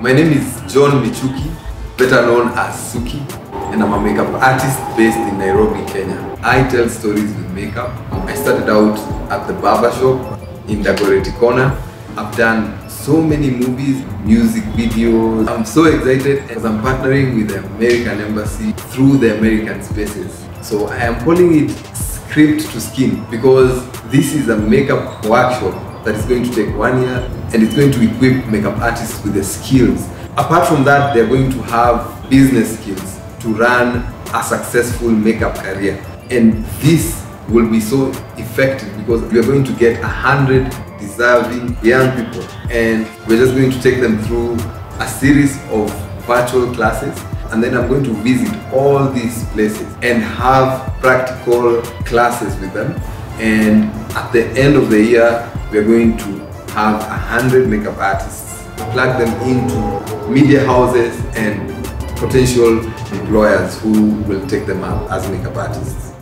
My name is John Michuki, better known as Suki, and I'm a makeup artist based in Nairobi, Kenya. I tell stories with makeup. I started out at the barber shop in Dagoretti Corner. I've done so many movies, music videos. I'm so excited as I'm partnering with the American Embassy through the American Spaces. So I am calling it Script to Skin because this is a makeup workshop that is going to take one year and it's going to equip makeup artists with the skills. Apart from that, they're going to have business skills to run a successful makeup career. And this will be so effective because we are going to get a hundred deserving young people and we're just going to take them through a series of virtual classes and then I'm going to visit all these places and have practical classes with them and at the end of the year we're going to have hundred makeup artists plug them into media houses and potential employers who will take them up as makeup artists